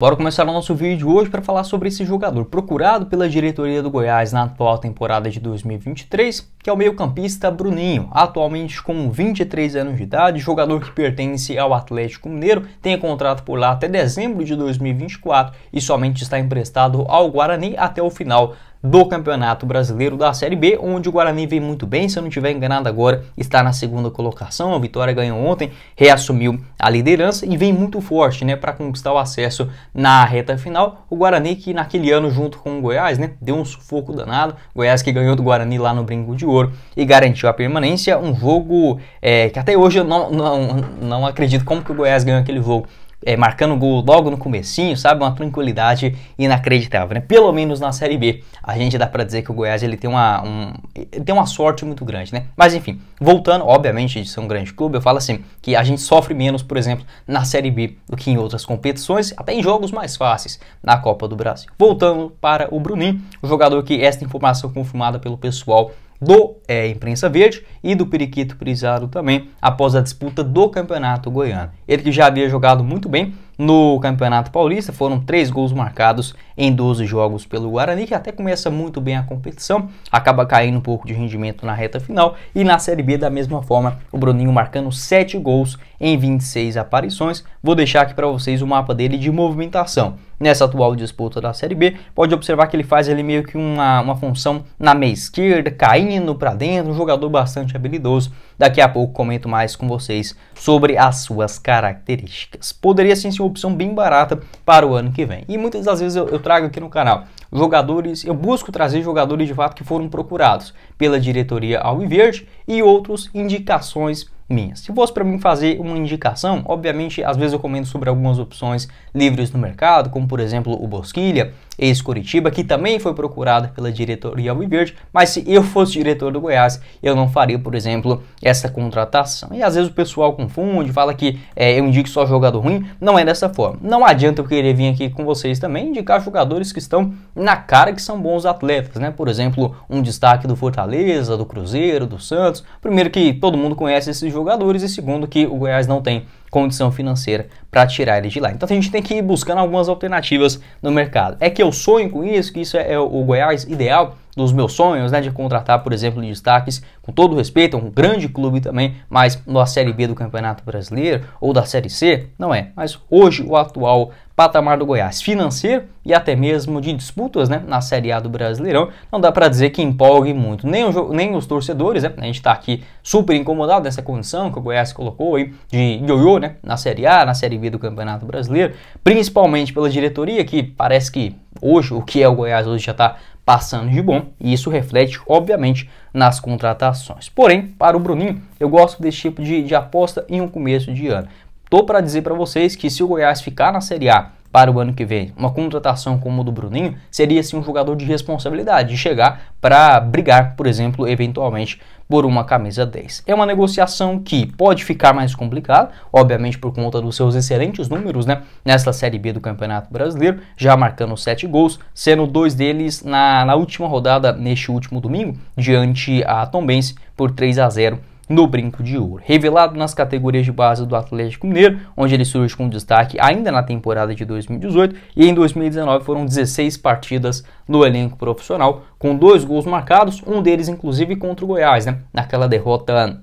Bora começar o nosso vídeo hoje para falar sobre esse jogador procurado pela diretoria do Goiás na atual temporada de 2023, que é o meio-campista Bruninho, atualmente com 23 anos de idade, jogador que pertence ao Atlético Mineiro, tem contrato por lá até dezembro de 2024 e somente está emprestado ao Guarani até o final do Campeonato Brasileiro da Série B, onde o Guarani vem muito bem, se eu não estiver enganado agora, está na segunda colocação. A Vitória ganhou ontem, reassumiu a liderança e vem muito forte, né, para conquistar o acesso na reta final. O Guarani que naquele ano junto com o Goiás, né, deu um sufoco danado. Goiás que ganhou do Guarani lá no Brinco de Ouro e garantiu a permanência. Um jogo é, que até hoje eu não, não, não acredito como que o Goiás ganhou aquele jogo é, marcando gol logo no comecinho, sabe? Uma tranquilidade inacreditável, né? Pelo menos na Série B, a gente dá para dizer que o Goiás ele tem uma, um, ele tem uma sorte muito grande, né? Mas enfim, voltando, obviamente, de ser um grande clube, eu falo assim, que a gente sofre menos, por exemplo, na Série B do que em outras competições, até em jogos mais fáceis na Copa do Brasil. Voltando para o Bruninho, o jogador que esta informação confirmada pelo pessoal do é, Imprensa Verde e do Periquito Prisado também, após a disputa do Campeonato Goiano. Ele que já havia jogado muito bem no Campeonato Paulista, foram três gols marcados em 12 jogos pelo Guarani, que até começa muito bem a competição, acaba caindo um pouco de rendimento na reta final, e na Série B, da mesma forma, o Bruninho marcando 7 gols em 26 aparições. Vou deixar aqui para vocês o mapa dele de movimentação. Nessa atual disputa da Série B, pode observar que ele faz ali meio que uma, uma função na meia esquerda, caindo para dentro, um jogador bastante habilidoso. Daqui a pouco comento mais com vocês sobre as suas características. Poderia sim uma opção bem barata para o ano que vem. E muitas das vezes eu, eu trago aqui no canal jogadores, eu busco trazer jogadores de fato que foram procurados pela diretoria Alviverde e outros indicações minhas. Se fosse para mim fazer uma indicação, obviamente, às vezes eu comento sobre algumas opções livres no mercado, como por exemplo o Bosquilha, ex-Curitiba, que também foi procurado pela diretoria Alviverde, mas se eu fosse diretor do Goiás, eu não faria, por exemplo, essa contratação. E às vezes o pessoal confunde, fala que é, eu indico só jogador ruim, não é dessa forma. Não adianta eu querer vir aqui com vocês também indicar jogadores que estão na cara que são bons atletas, né? Por exemplo, um destaque do Fortaleza, do Cruzeiro, do Santos. Primeiro que todo mundo conhece esses jogadores e segundo que o Goiás não tem condição financeira para tirar ele de lá. Então a gente tem que ir buscando algumas alternativas no mercado. É que eu sonho com isso, que isso é, é o Goiás ideal dos meus sonhos, né, de contratar, por exemplo, destaques, com todo respeito, um grande clube também, mas na Série B do Campeonato Brasileiro ou da Série C, não é. Mas hoje o atual patamar do Goiás financeiro e até mesmo de disputas né, na Série A do Brasileirão, não dá para dizer que empolgue muito. Nem, o, nem os torcedores, né, a gente está aqui super incomodado nessa condição que o Goiás colocou aí de ioiô né, na Série A, na Série B do Campeonato Brasileiro, principalmente pela diretoria, que parece que hoje o que é o Goiás hoje já está passando de bom, e isso reflete, obviamente, nas contratações. Porém, para o Bruninho, eu gosto desse tipo de, de aposta em um começo de ano. Tô para dizer para vocês que se o Goiás ficar na Série A para o ano que vem, uma contratação como o do Bruninho seria sim um jogador de responsabilidade, de chegar para brigar, por exemplo, eventualmente por uma camisa 10. É uma negociação que pode ficar mais complicada, obviamente por conta dos seus excelentes números, né, nesta Série B do Campeonato Brasileiro, já marcando 7 gols, sendo dois deles na, na última rodada, neste último domingo, diante a Tombense por 3 a 0 no Brinco de Ouro. Revelado nas categorias de base do Atlético Mineiro, onde ele surge com destaque ainda na temporada de 2018 e em 2019 foram 16 partidas no elenco profissional, com dois gols marcados, um deles inclusive contra o Goiás, né? naquela derrota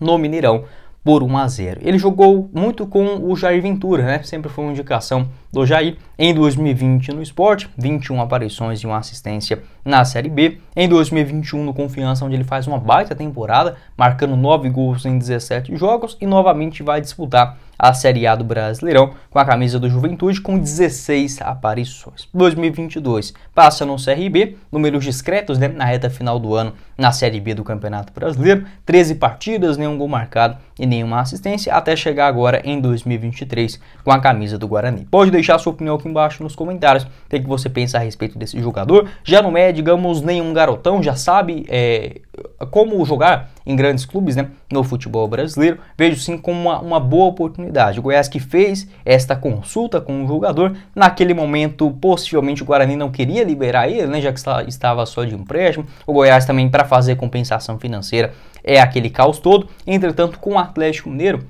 no Mineirão por 1 a 0. Ele jogou muito com o Jair Ventura, né? Sempre foi uma indicação do Jair. Em 2020 no esporte, 21 aparições e uma assistência na Série B. Em 2021 no Confiança, onde ele faz uma baita temporada, marcando 9 gols em 17 jogos e novamente vai disputar a Série A do Brasileirão com a camisa do Juventude com 16 aparições. 2022 passa no CRB, números discretos né, na reta final do ano na Série B do Campeonato Brasileiro, 13 partidas, nenhum gol marcado e nenhuma assistência, até chegar agora em 2023 com a camisa do Guarani. Pode deixar sua opinião aqui embaixo nos comentários, o que você pensa a respeito desse jogador. Já não é, digamos, nenhum garotão, já sabe é, como jogar em grandes clubes né, no futebol brasileiro, vejo sim como uma, uma, boa oportunidade. O Goiás que fez esta consulta com o jogador, naquele momento possivelmente o Guarani não queria liberar ele, né, já que estava só de empréstimo. O Goiás também para fazer compensação financeira é aquele caos todo. Entretanto, com o Atlético Mineiro,